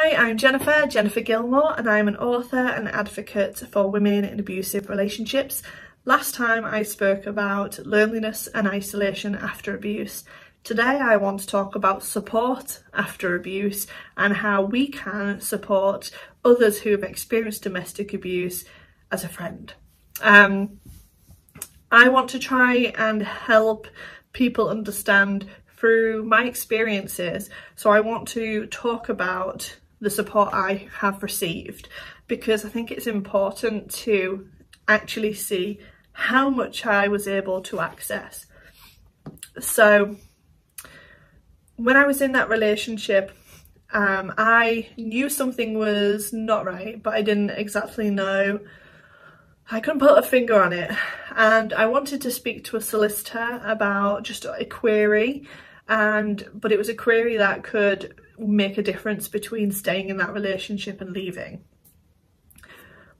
Hi, I'm Jennifer, Jennifer Gilmour, and I'm an author and advocate for women in abusive relationships. Last time I spoke about loneliness and isolation after abuse. Today I want to talk about support after abuse and how we can support others who have experienced domestic abuse as a friend. Um, I want to try and help people understand through my experiences. So I want to talk about the support I have received because I think it's important to actually see how much I was able to access. So when I was in that relationship, um, I knew something was not right, but I didn't exactly know. I couldn't put a finger on it. And I wanted to speak to a solicitor about just a query and but it was a query that could make a difference between staying in that relationship and leaving.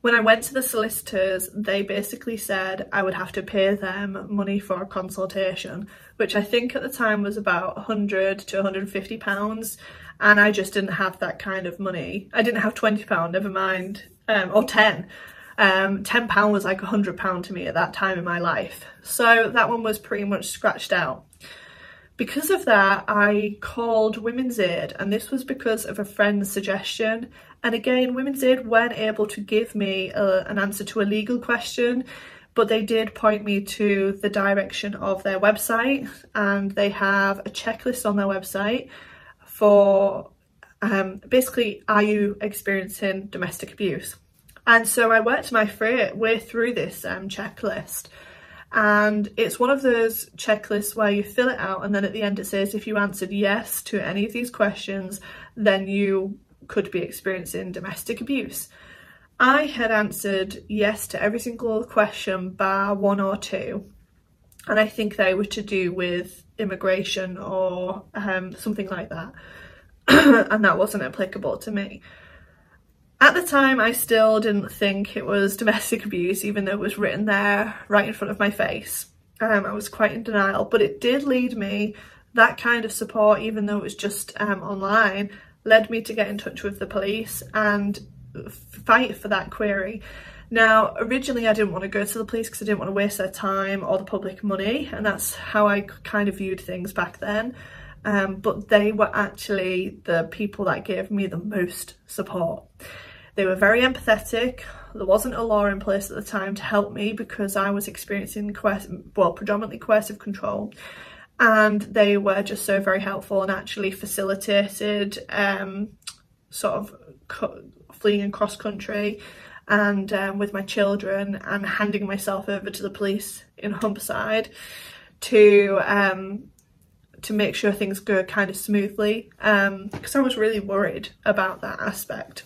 When I went to the solicitors, they basically said I would have to pay them money for a consultation, which I think at the time was about 100 to 150 pounds, and I just didn't have that kind of money. I didn't have 20 pound, never mind, um, or 10. Um, 10 pound was like 100 pound to me at that time in my life. So that one was pretty much scratched out. Because of that, I called Women's Aid, and this was because of a friend's suggestion. And again, Women's Aid weren't able to give me a, an answer to a legal question, but they did point me to the direction of their website, and they have a checklist on their website for um, basically, are you experiencing domestic abuse? And so I worked my way through this um, checklist and it's one of those checklists where you fill it out and then at the end it says if you answered yes to any of these questions then you could be experiencing domestic abuse. I had answered yes to every single question bar one or two and I think they were to do with immigration or um, something like that and that wasn't applicable to me. At the time, I still didn't think it was domestic abuse, even though it was written there right in front of my face. Um, I was quite in denial, but it did lead me, that kind of support, even though it was just um, online, led me to get in touch with the police and fight for that query. Now, originally I didn't want to go to the police because I didn't want to waste their time or the public money, and that's how I kind of viewed things back then. Um, but they were actually the people that gave me the most support. They were very empathetic. There wasn't a law in place at the time to help me because I was experiencing, well, predominantly coercive control. And they were just so very helpful and actually facilitated um, sort of fleeing across country and um, with my children and handing myself over to the police in Humberside to um, to make sure things go kind of smoothly because um, I was really worried about that aspect.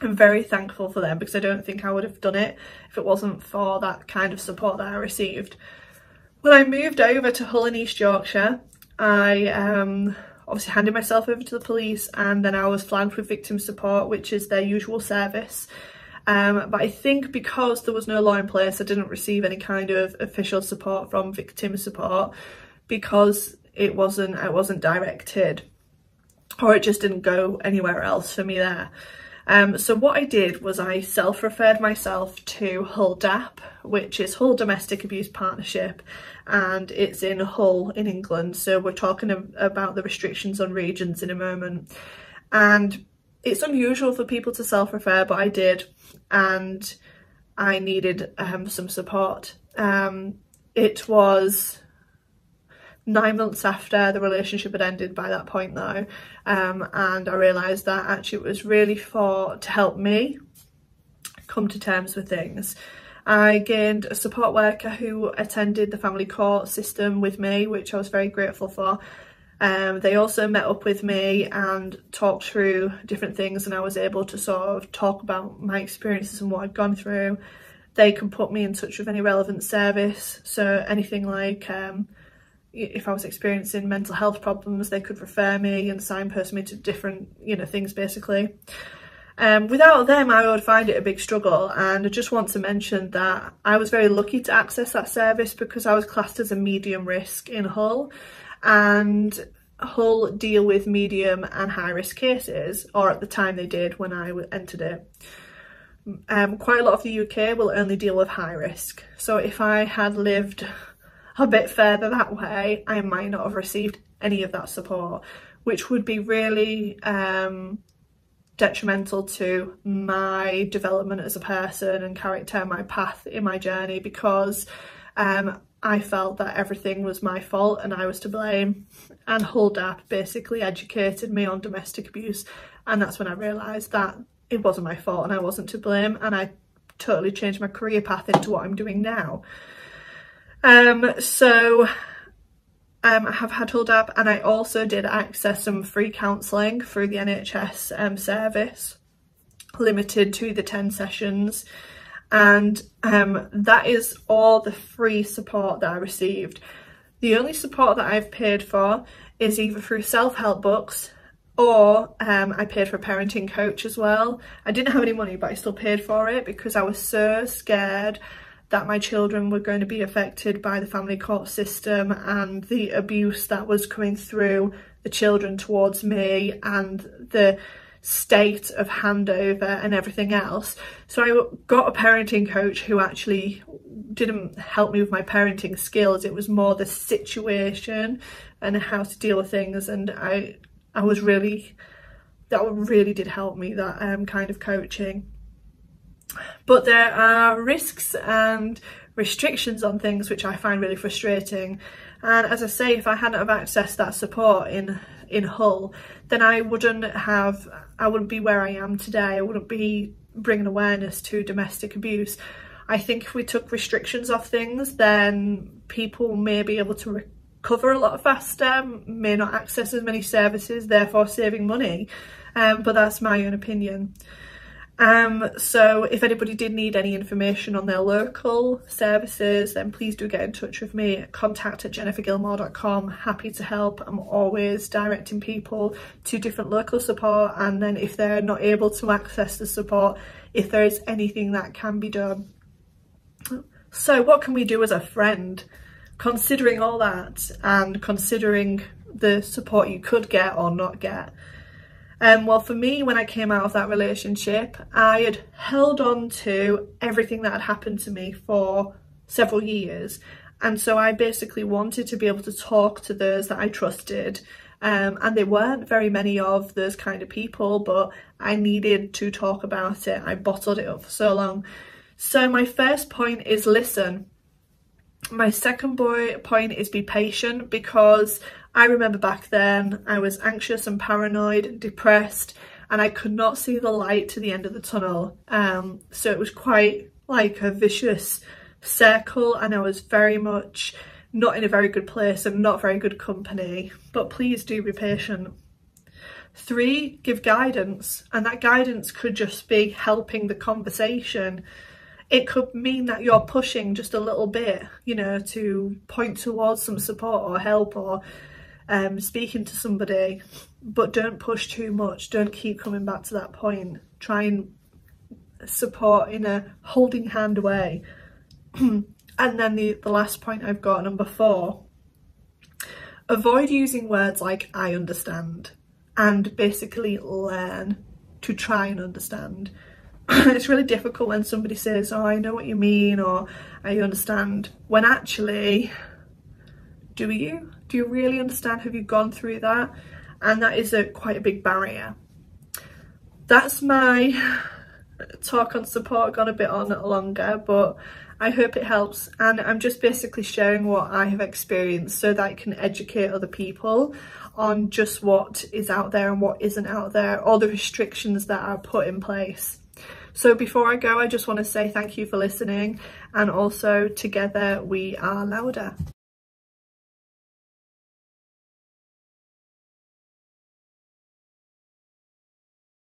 I'm very thankful for them because I don't think I would have done it if it wasn't for that kind of support that I received. When I moved over to Hull in East Yorkshire, I um, obviously handed myself over to the police and then I was flagged with victim support, which is their usual service. Um, but I think because there was no law in place, I didn't receive any kind of official support from victim support because it wasn't, it wasn't directed or it just didn't go anywhere else for me there. Um, so what I did was I self-referred myself to Hull DAP, which is Hull Domestic Abuse Partnership, and it's in Hull in England. So we're talking about the restrictions on regions in a moment. And it's unusual for people to self-refer, but I did, and I needed um, some support. Um, it was nine months after the relationship had ended by that point though um, and I realised that actually it was really for to help me come to terms with things. I gained a support worker who attended the family court system with me which I was very grateful for. Um, they also met up with me and talked through different things and I was able to sort of talk about my experiences and what I'd gone through. They can put me in touch with any relevant service so anything like um, if I was experiencing mental health problems, they could refer me and signpost me to different, you know, things basically. Um, without them, I would find it a big struggle. And I just want to mention that I was very lucky to access that service because I was classed as a medium risk in Hull. And Hull deal with medium and high risk cases, or at the time they did when I entered it. Um, quite a lot of the UK will only deal with high risk. So if I had lived a bit further that way, I might not have received any of that support, which would be really um, detrimental to my development as a person and character, my path in my journey, because um, I felt that everything was my fault and I was to blame. And Hull DAP basically educated me on domestic abuse. And that's when I realised that it wasn't my fault and I wasn't to blame. And I totally changed my career path into what I'm doing now. Um, so um, I have had Hull DAP and I also did access some free counselling through the NHS um, service, limited to the 10 sessions and um, that is all the free support that I received. The only support that I've paid for is either through self-help books or um, I paid for a parenting coach as well. I didn't have any money but I still paid for it because I was so scared that my children were going to be affected by the family court system and the abuse that was coming through the children towards me and the state of handover and everything else. So I got a parenting coach who actually didn't help me with my parenting skills. It was more the situation and how to deal with things. And I, I was really, that really did help me, that um, kind of coaching. But there are risks and restrictions on things which I find really frustrating. And as I say, if I hadn't have accessed that support in in Hull, then I wouldn't have, I wouldn't be where I am today. I wouldn't be bringing awareness to domestic abuse. I think if we took restrictions off things, then people may be able to recover a lot faster, may not access as many services, therefore saving money. Um, but that's my own opinion. Um, so if anybody did need any information on their local services, then please do get in touch with me. Contact at jennifergilmour.com. Happy to help. I'm always directing people to different local support. And then if they're not able to access the support, if there is anything that can be done. So what can we do as a friend? Considering all that and considering the support you could get or not get, um, well, for me, when I came out of that relationship, I had held on to everything that had happened to me for several years. And so I basically wanted to be able to talk to those that I trusted. Um, and there weren't very many of those kind of people, but I needed to talk about it. I bottled it up for so long. So my first point is listen. My second boy point is be patient because I remember back then I was anxious and paranoid and depressed and I could not see the light to the end of the tunnel. Um, so it was quite like a vicious circle and I was very much not in a very good place and not very good company. But please do be patient. Three, give guidance and that guidance could just be helping the conversation it could mean that you're pushing just a little bit, you know, to point towards some support or help or um, speaking to somebody, but don't push too much. Don't keep coming back to that point. Try and support in a holding hand way. and then the, the last point I've got, number four, avoid using words like I understand and basically learn to try and understand. it's really difficult when somebody says, oh, I know what you mean or I understand, when actually, do you? Do you really understand? Have you gone through that? And that is a quite a big barrier. That's my talk on support, gone a bit on longer, but I hope it helps. And I'm just basically sharing what I have experienced so that I can educate other people on just what is out there and what isn't out there, all the restrictions that are put in place. So before I go, I just want to say thank you for listening and also together we are louder.